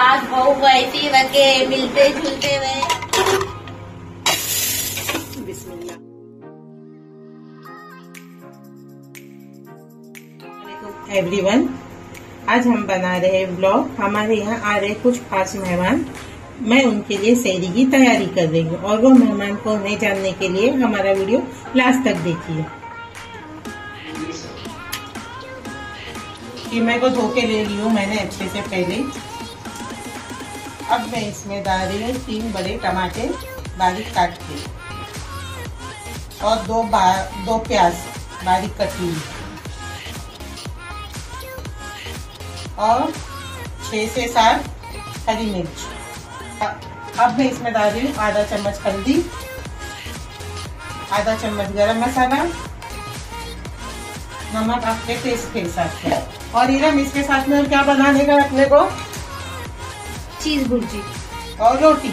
सास बहू को रखे मिलते जुलते हुए। एवरीवन आज हम बना रहे हैं ब्लॉग हमारे यहाँ आ रहे कुछ खास मेहमान। मैं उनके लिए सैरी की तैयारी कर रही हूँ। और वो मेहमान को नहीं जानने के लिए हमारा वीडियो लास्ट तक देखिए। कीमे को धो के ले ली हूँ मैंने अच्छे से पहले। अब मैं इसमें डाल रही हूँ तीन बड़े टमाटे बारीक काट के और दो बा, दो प्याज बारीक कटी हुई। और छह से सात हरी मिर्च। अब मैं इसमें डाल रही हूँ आधा चम्मच हल्दी आधा चम्मच गरम मसाला नमक अपने टेस्ट के हिसाब से। और इरम इसके साथ में क्या बनाने का अपने को? चीज़ भुर्जी। और रोटी?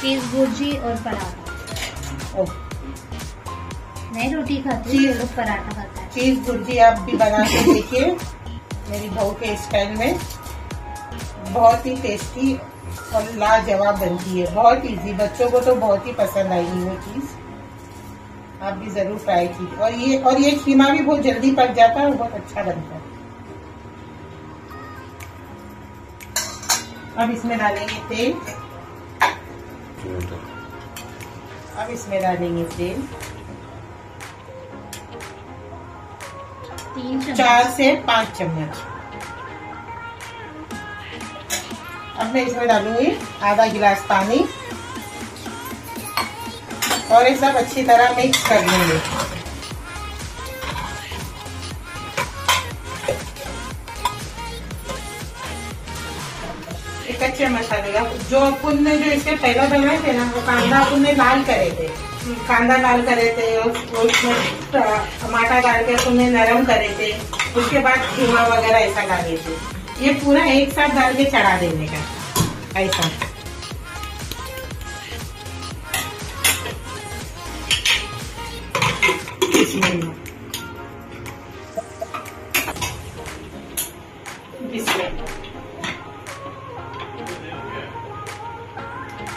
चीज़ भुर्जी और पराठा। मैं रोटी खाती हूँ लोग पराठा खाता है। चीज़ भुर्जी आप भी बना के देखिए मेरी बहू के स्टाइल में। बहुत ही टेस्टी और लाजवाब बनती है बहुत इजी बच्चों को तो बहुत ही पसंद आएगी वो चीज़। आप भी ज़रूर ट्राई कीजिए। और ये और ये खीमा भी बहुत जल्दी पक जाता है और बहुत अच्छा बनता है। अब इसमें डालेंगे तेल। अब इसमें डालेंगे तेल। तीन चार से पाँच चम्मच। अब मैं इसमें डालूँगी आधा गिलास पानी। और ये सब अच्छी तरह मिक्स कर लेंगे। कच्चे मसाले का जो अपन ने जो इसके पहले बनाए थे ना, वो कांदा अपन ने लाल करे थे। कांदा लाल करे थे और उसमें टमाटर डाल के अपन ने नरम करे थे। उसके बाद खीमा वगैरह ऐसा डाले थे। ये पूरा एक साथ डाल के चढ़ा देने का। ऐसा। इसमें इसमें।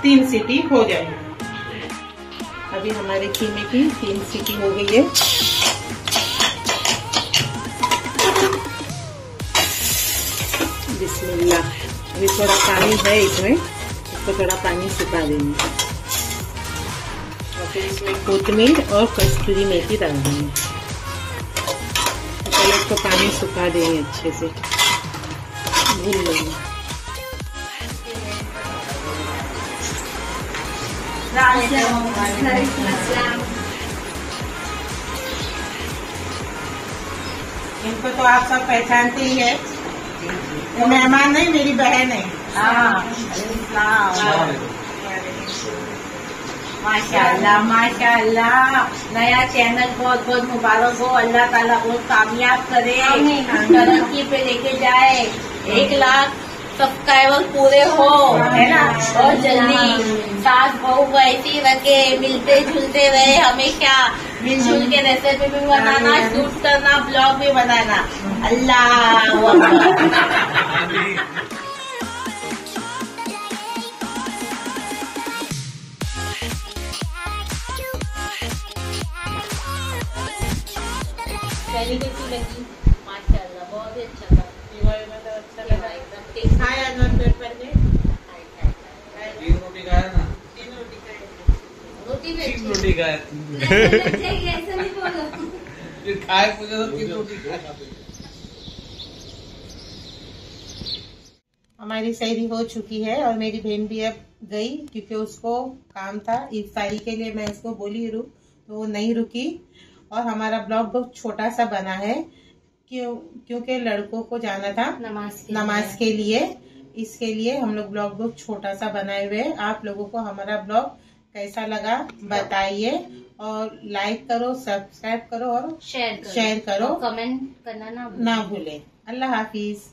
तीन सीटी हो जाएगी। अभी हमारे खीमे की तीन सीटी हो गई है। बिस्मिल्लाह। अभी थोड़ा पानी है इसमें, इसको थोड़ा पानी सुखा देंगे। और फिर इसमें कोतमीर और कस्तूरी मेथी डाल देंगे। पहले इसको पानी सुखा देंगे अच्छे से। भूल लेंगे। इनको तो आप सब पहचानते ही है। ये मेहमान नहीं मेरी बहन है। माशाल्लाह माशाल्लाह। नया चैनल बहुत बहुत मुबारक हो। अल्लाह ताला बहुत कामयाब करे। तरक्की पे लेके जाए। एक लाख सब्सक्राइबर पूरे हो। है ना? और जल्दी। सास बहू को ऐसे ही रखे मिलते जुलते रहे। हमेशा मिलजुल के रेसिपी भी बनाना शूट करना ब्लॉग भी बनाना। अल्लाह पहली कैसी लगी। माशाल्लाह बहुत ही अच्छा था। अच्छा लगा एकदम टेस्टी खाया नॉन पेपर में? रोटी खाया ना तीन रोटी खाई रोटी भी तीन रोटी खाया ऐसा नहीं बोलो। फिर खाए पूछे तो तीन रोटी खाया हमारी सैरी हो चुकी है और मेरी बहन भी अब गई क्योंकि उसको काम था। इफ्तारी के लिए मैं उसको बोली रुक तो वो नहीं रुकी। और हमारा ब्लॉग बहुत छोटा सा बना है। क्यों क्योंकि लड़कों को जाना था नमाज़ के नमाज़ के लिए। इसके लिए हम लोग ब्लॉग बुक छोटा सा बनाए हुए हैं। आप लोगों को हमारा ब्लॉग कैसा लगा बताइए। और लाइक करो सब्सक्राइब करो और शेयर करो। शेयर करो। कमेंट करना ना भूलें। अल्लाह हाफिज।